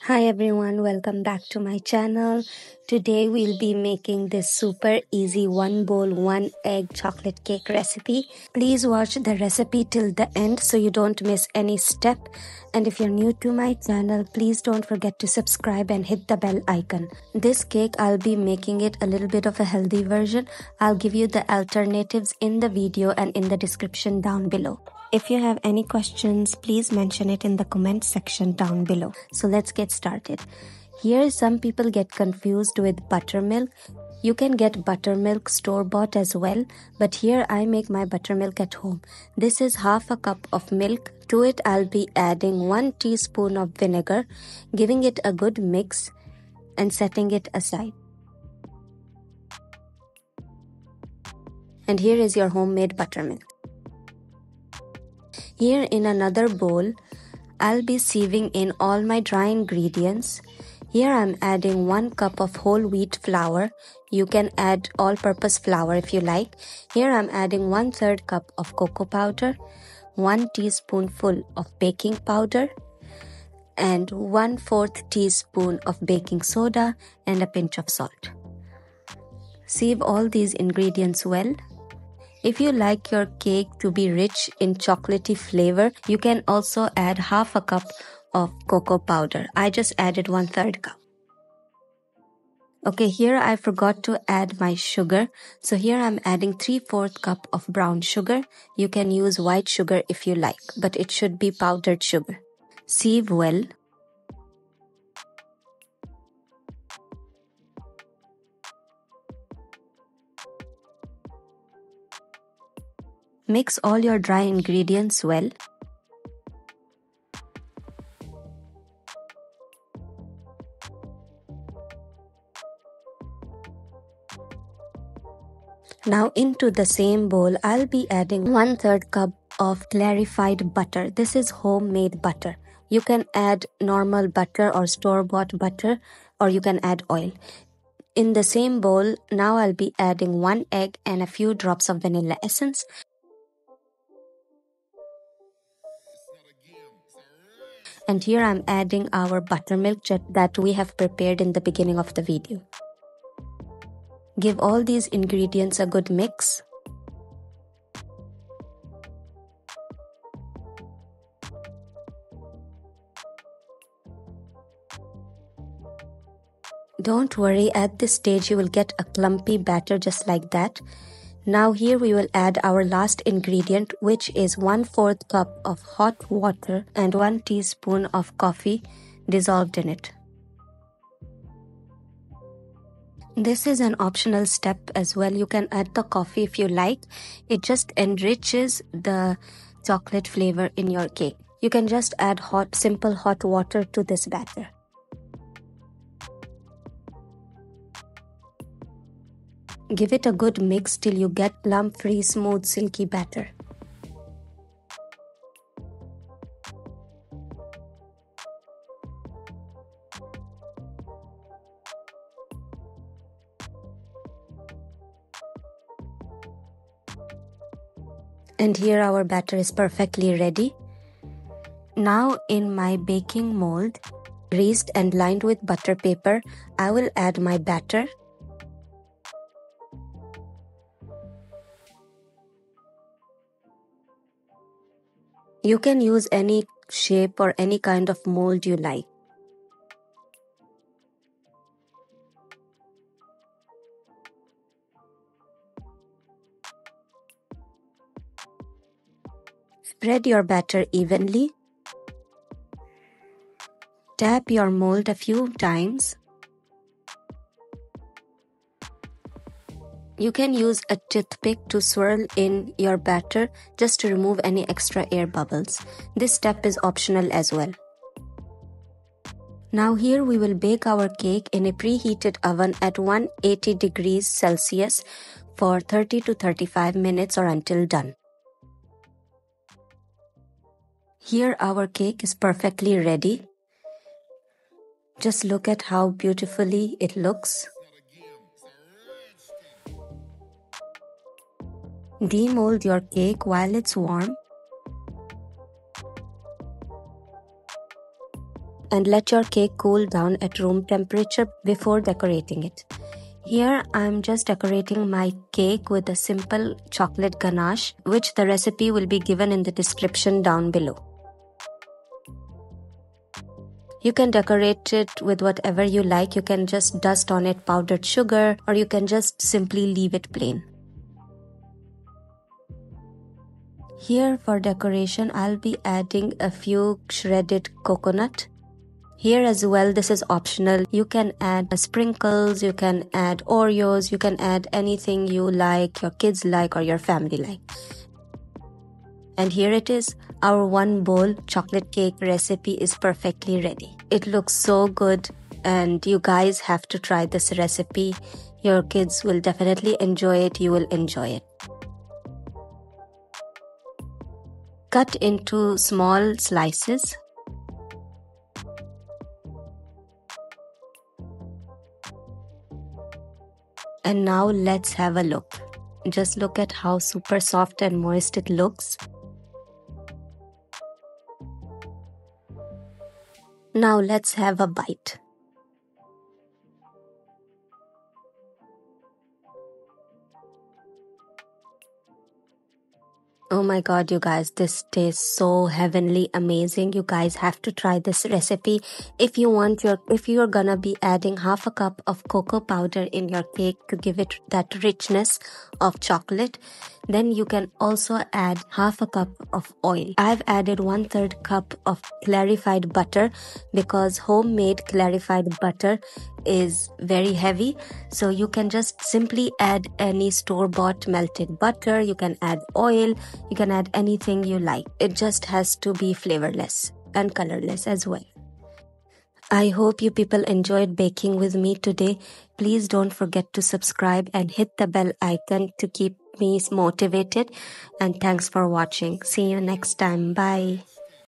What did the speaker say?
Hi everyone, welcome back to my channel. Today we'll be making this super easy one bowl, one egg chocolate cake recipe. Please watch the recipe till the end so you don't miss any step. And if you're new to my channel, please don't forget to subscribe and hit the bell icon. This cake, I'll be making it a little bit of a healthy version. I'll give you the alternatives in the video and in the description down below. If you have any questions, please mention it in the comment section down below. So let's get started. Here, some people get confused with buttermilk. You can get buttermilk store bought as well, but here I make my buttermilk at home. This is half a cup of milk. To it, I'll be adding one teaspoon of vinegar, giving it a good mix, and setting it aside. And here is your homemade buttermilk. Here in another bowl, I'll be sieving in all my dry ingredients. Here I'm adding 1 cup of whole wheat flour. You can add all-purpose flour if you like. Here I'm adding 1 3rd cup of cocoa powder, 1 teaspoonful of baking powder, and 1 4th teaspoon of baking soda and a pinch of salt. Sieve all these ingredients well if you like your cake to be rich in chocolatey flavor, you can also add half a cup of cocoa powder. I just added one third cup. Okay, here I forgot to add my sugar. So here I'm adding 3 4th cup of brown sugar. You can use white sugar if you like, but it should be powdered sugar. Sieve well. Mix all your dry ingredients well. Now into the same bowl, I'll be adding 1 3rd cup of clarified butter. This is homemade butter. You can add normal butter or store-bought butter or you can add oil. In the same bowl, now I'll be adding 1 egg and a few drops of vanilla essence. And here I'm adding our buttermilk that we have prepared in the beginning of the video. Give all these ingredients a good mix. Don't worry, at this stage you will get a clumpy batter just like that. Now here we will add our last ingredient which is 1 4th cup of hot water and 1 teaspoon of coffee dissolved in it. This is an optional step as well. You can add the coffee if you like. It just enriches the chocolate flavor in your cake. You can just add hot, simple hot water to this batter. Give it a good mix till you get lump-free smooth silky batter. And here our batter is perfectly ready. Now in my baking mold, greased and lined with butter paper, I will add my batter You can use any shape or any kind of mold you like. Spread your batter evenly. Tap your mold a few times. You can use a toothpick to swirl in your batter just to remove any extra air bubbles. This step is optional as well. Now here we will bake our cake in a preheated oven at 180 degrees Celsius for 30 to 35 minutes or until done. Here our cake is perfectly ready. Just look at how beautifully it looks. Demold your cake while it's warm. and let your cake cool down at room temperature before decorating it. Here I'm just decorating my cake with a simple chocolate ganache which the recipe will be given in the description down below. You can decorate it with whatever you like. You can just dust on it powdered sugar or you can just simply leave it plain. Here for decoration, I'll be adding a few shredded coconut. Here as well, this is optional. You can add sprinkles, you can add Oreos, you can add anything you like, your kids like, or your family like. And here it is. Our one bowl chocolate cake recipe is perfectly ready. It looks so good and you guys have to try this recipe. Your kids will definitely enjoy it. You will enjoy it. Cut into small slices. And now let's have a look. Just look at how super soft and moist it looks. Now let's have a bite. Oh my god, you guys, this tastes so heavenly amazing. You guys have to try this recipe. If you want your, if you're gonna be adding half a cup of cocoa powder in your cake to give it that richness of chocolate, then you can also add half a cup of oil. I've added one third cup of clarified butter because homemade clarified butter is very heavy. So you can just simply add any store bought melted butter. You can add oil. You can add anything you like. It just has to be flavorless and colorless as well. I hope you people enjoyed baking with me today. Please don't forget to subscribe and hit the bell icon to keep me motivated. And thanks for watching. See you next time. Bye.